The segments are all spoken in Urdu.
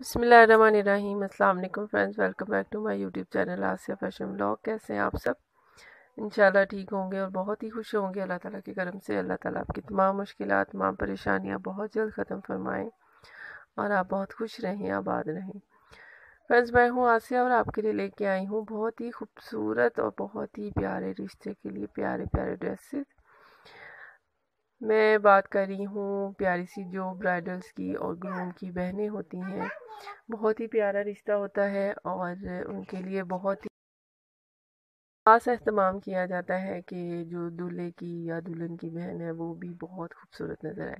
بسم اللہ الرحمن الرحیم۔ السلام علیکم friends, welcome back to my YouTube channel Asiya fashion blog. کیسے ہیں آپ سب؟ انشاءاللہ ٹھیک ہوں گے اور بہت ہی خوش ہوں گے۔ اللہ تعالیٰ کے کرم سے، اللہ تعالیٰ آپ کی تمام مشکلات، تمام پریشانیاں بہت جلد ختم فرمائیں اور آپ بہت خوش رہیں، آباد رہیں۔ فرینڈز، میں ہوں آسیہ اور آپ کے لیے لے کے آئی ہوں بہت ہی خوبصورت اور بہت ہی پیارے رشتے کے لیے، پیارے پیارے ڈریسز۔ میں بات کر رہی ہوں پیاری سی جو برائڈلز کی اور گروم کی بہنیں ہوتی ہیں۔ بہت ہی پیارا رشتہ ہوتا ہے اور ان کے لیے بہت ہی خاص اہتمام کیا جاتا ہے کہ جو دلہے کی یا دلہن کی بہن ہے وہ بھی بہت خوبصورت نظر آئے۔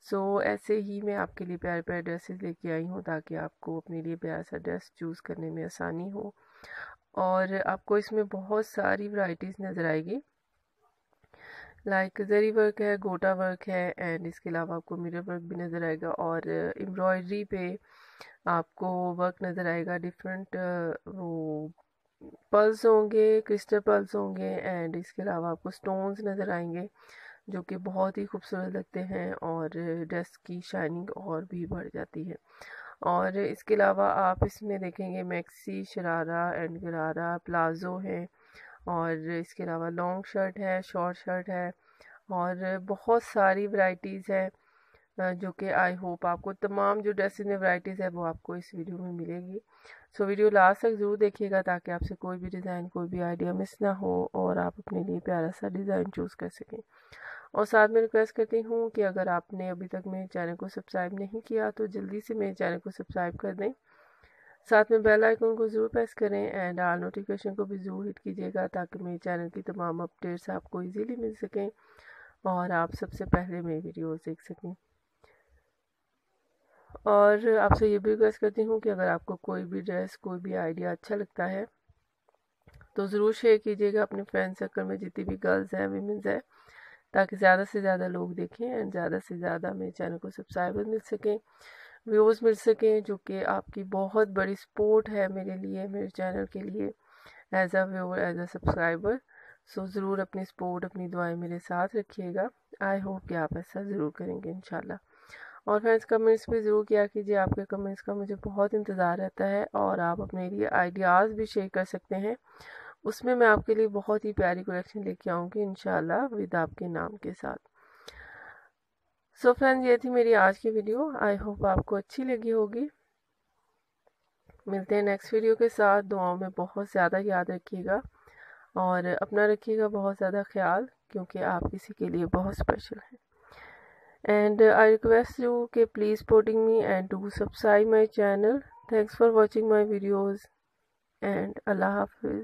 سو ایسے ہی میں آپ کے لیے پیارے پیارے ڈریسز لے کے آئی ہوں تاکہ آپ کو اپنے لیے پیارا سا ڈریس چوز کرنے میں آسانی ہو۔ اور آپ کو اس میں بہت ساری ورائٹیز نظر آئے گی۔ لائک زری ورک ہے گوٹا ورک ہے اینڈ اس کے علاوہ آپ کو میرر ورک بھی نظر آئے گا اور امبرائڈری پہ آپ کو ورک نظر آئے گا ڈفرینٹ وہ پلس ہوں گے کرسٹل پلس ہوں گے اینڈ اس کے علاوہ آپ کو سٹونز نظر آئیں گے جو کہ بہت ہی خوبصورت لگتے ہیں اور ڈریس کی شائننگ اور بھی بڑھ جاتی ہے اور اس کے علاوہ آپ اس میں دیکھیں گے maxi sharara and gharara palazzo ہیں اور اس کے علاوہ لانگ شرٹ ہے، شارٹ شرٹ ہے اور بہت ساری ورائٹیز ہے جو کہ آئی ہوپ آپ کو تمام جو ڈریسز میں ورائٹیز ہے وہ آپ کو اس ویڈیو میں ملے گی۔ سو ویڈیو لاسٹ تک ضرور دیکھیے گا تاکہ آپ سے کوئی بھی ڈیزائن کوئی بھی آئیڈیا مس نہ ہو اور آپ اپنے لیے پیارا سا ڈیزائن چوز کر سکیں۔ اور ساتھ میں ریکویسٹ کرتی ہوں کہ اگر آپ نے ابھی تک میرے چینل کو سبسکرائب نہیں کیا تو جلدی سے میرے چینل کو سبسکرائب کر دیں۔ ساتھ میں بیل آئیکن کو ضرور پریس کریں اینڈ آل نوٹیفیکیشن کو بھی ضرور ہٹ کیجیے گا تاکہ میرے چینل کی تمام اپڈیٹس آپ کو ایزیلی مل سکیں اور آپ سب سے پہلے میری ویڈیوز دیکھ سکیں۔ اور آپ سے یہ بھی ریکویسٹ کرتی ہوں کہ اگر آپ کو کوئی بھی ڈریس کوئی بھی آئیڈیا اچھا لگتا ہے تو ضرور شیئر کیجیے گا اپنے فرینڈ سرکل میں جتنی بھی گرلز ہیں ویمنز ہیں تاکہ زیادہ سے زیادہ لوگ دیکھیں اینڈ زیادہ سے زیادہ میرے چینل کو سبسکرائبر مل سکیں۔ ویوز مل سکیں جو کہ آپ کی بہت بڑی سپورٹ ہے میرے لیے، میرے چینل کے لیے، as a viewer, as a subscriber. So ضرور اپنی سپورٹ، اپنی دعائیں میرے ساتھ رکھیے گا۔ آئی ہوپ کہ آپ ایسا ضرور کریں گے، انشاءاللہ۔ اور فرینڈس کمنٹس بھی ضرور کیا کیجیے۔ آپ کے کمنٹس کا مجھے بہت انتظار رہتا ہے اور آپ اپنے لیے آئیڈیاز بھی شیئر کر سکتے ہیں۔ اس میں میں آپ کے لیے بہت ہی پیاری کلیکشن لے کے آؤں گی، انشاءاللہ ود آپ کے نام کے ساتھ۔ سو فرینڈ یہ تھی میری آج کی ویڈیو آئی ہوپ آپ کو اچھی لگی ہوگی. ملتے ہیں نیکسٹ ویڈیو کے ساتھ. دعاؤں میں بہت زیادہ یاد رکھیے گا اور اپنا رکھیے گا بہت زیادہ خیال کیونکہ آپ کسی کے لیے بہت اسپیشل ہیں. اینڈ آئی ریکویسٹ یو کہ please supporting me and to subscribe my channel thanks for watching my videos and اللہ حافظ